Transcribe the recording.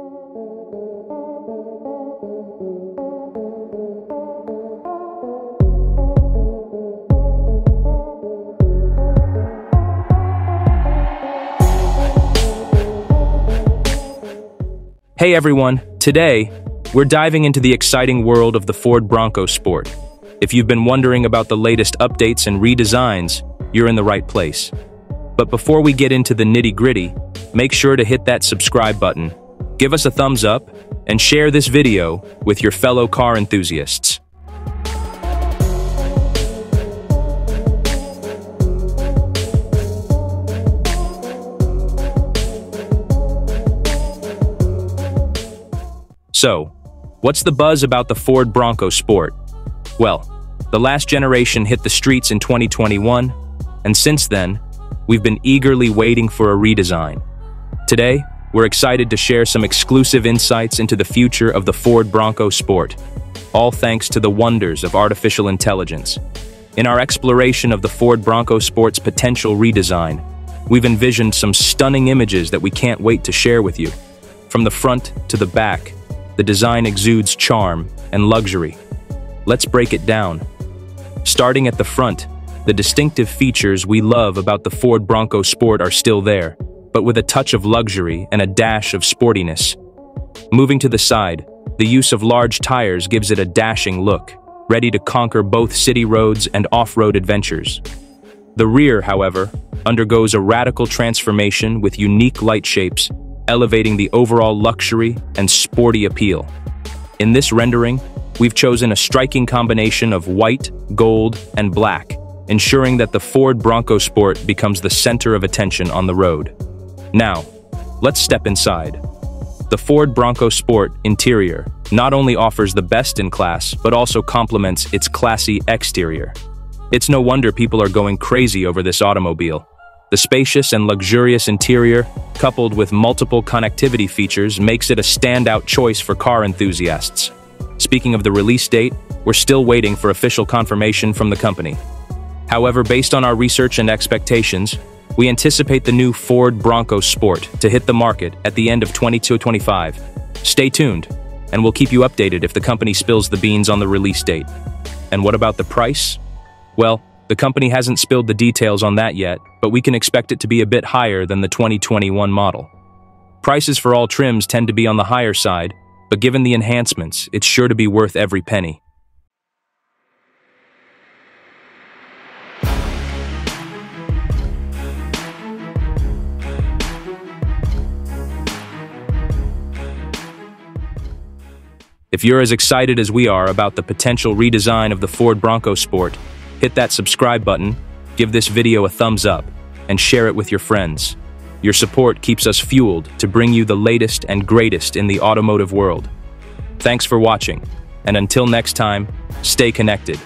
Hey everyone, today, we're diving into the exciting world of the Ford Bronco Sport. If you've been wondering about the latest updates and redesigns, you're in the right place. But before we get into the nitty-gritty, make sure to hit that subscribe button, give us a thumbs up, and share this video with your fellow car enthusiasts. So, what's the buzz about the Ford Bronco Sport? Well, the last generation hit the streets in 2021, and since then, we've been eagerly waiting for a redesign. Today, we're excited to share some exclusive insights into the future of the Ford Bronco Sport, all thanks to the wonders of artificial intelligence. In our exploration of the Ford Bronco Sport's potential redesign, we've envisioned some stunning images that we can't wait to share with you. From the front to the back, the design exudes charm and luxury. Let's break it down. Starting at the front, the distinctive features we love about the Ford Bronco Sport are still there, but with a touch of luxury and a dash of sportiness. Moving to the side, the use of large tires gives it a dashing look, ready to conquer both city roads and off-road adventures. The rear, however, undergoes a radical transformation with unique light shapes elevating the overall luxury and sporty appeal. In this rendering, we've chosen a striking combination of white, gold, and black, ensuring that the Ford Bronco Sport becomes the center of attention on the road. Now, let's step inside. The Ford Bronco Sport interior not only offers the best in class, but also complements its classy exterior. It's no wonder people are going crazy over this automobile. The spacious and luxurious interior, coupled with multiple connectivity features, makes it a standout choice for car enthusiasts. Speaking of the release date, we're still waiting for official confirmation from the company. However, based on our research and expectations, we anticipate the new Ford Bronco Sport to hit the market at the end of 2025. Stay tuned, and we'll keep you updated if the company spills the beans on the release date. And what about the price? Well, the company hasn't spilled the details on that yet, but we can expect it to be a bit higher than the 2021 model. Prices for all trims tend to be on the higher side, but given the enhancements, it's sure to be worth every penny. If you're as excited as we are about the potential redesign of the Ford Bronco Sport, Hit that subscribe button, give this video a thumbs up, and share it with your friends. Your support keeps us fueled to bring you the latest and greatest in the automotive world. Thanks for watching, and until next time, stay connected.